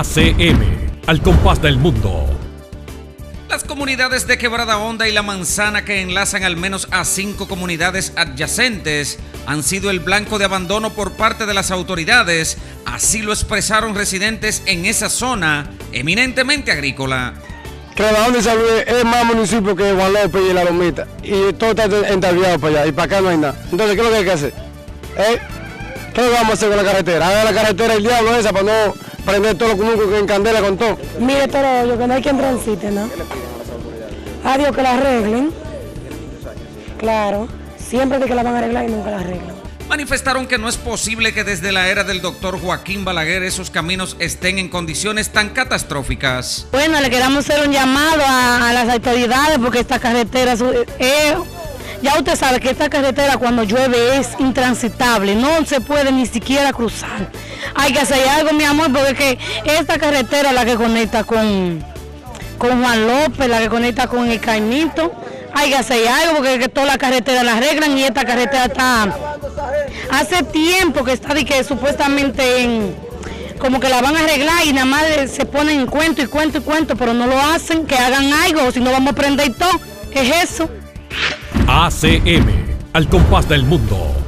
ACM, al compás del mundo. Las comunidades de Quebrada Honda y La Manzana que enlazan al menos a cinco comunidades adyacentes han sido el blanco de abandono por parte de las autoridades, así lo expresaron residentes en esa zona eminentemente agrícola. Quebrada Honda y San Luis es más municipio que Juan López y La Lomita y todo está entablado para allá y para acá no hay nada. Entonces, ¿qué es lo que hay que hacer? ¿Eh? ¿Qué vamos a hacer con la carretera? Haga la carretera el diablo esa para no prender todo lo común que en candela con todo. Mire, pero yo que no hay quien transite, ¿no? Adiós, que la arreglen. Claro, siempre de que la van a arreglar y nunca la arreglan. Manifestaron que no es posible que desde la era del doctor Joaquín Balaguer esos caminos estén en condiciones tan catastróficas. Bueno, le queremos hacer un llamado a, a las autoridades porque esta carretera es, es ya usted sabe que esta carretera cuando llueve es intransitable, no se puede ni siquiera cruzar. Hay que hacer algo, mi amor, porque es que esta carretera es la que conecta con, con Juan López, la que conecta con el Caimito. Hay que hacer algo porque es que toda la carretera la arreglan y esta carretera está... Hace tiempo que está de que supuestamente en, como que la van a arreglar y nada más se ponen en cuento y cuento y cuento, pero no lo hacen, que hagan algo, si no vamos a prender todo. ¿Qué es eso? ACM, al compás del mundo.